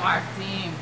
dark team.